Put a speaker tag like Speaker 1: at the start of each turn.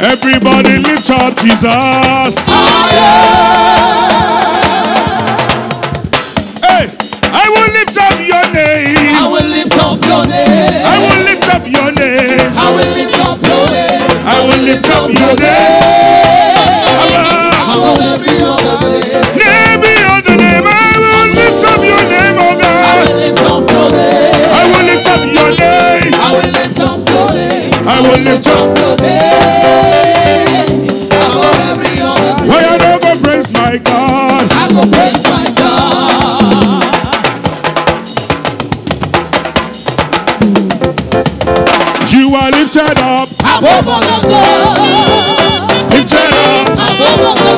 Speaker 1: Everybody lift up Jesus. Hey, I will lift up your name.
Speaker 2: I will lift up your name.
Speaker 1: I will lift up your name.
Speaker 2: I will lift up your name.
Speaker 1: I will lift up your name. Above
Speaker 2: Above every other name.
Speaker 1: every other name, I will lift up your name, oh
Speaker 2: I
Speaker 1: God.
Speaker 2: will lift up your name.
Speaker 1: I will lift up your name.
Speaker 2: I will lift up your name.
Speaker 1: I will lift up.
Speaker 2: Your name.
Speaker 1: You are lifted up,
Speaker 2: Above other God.
Speaker 1: lifted up.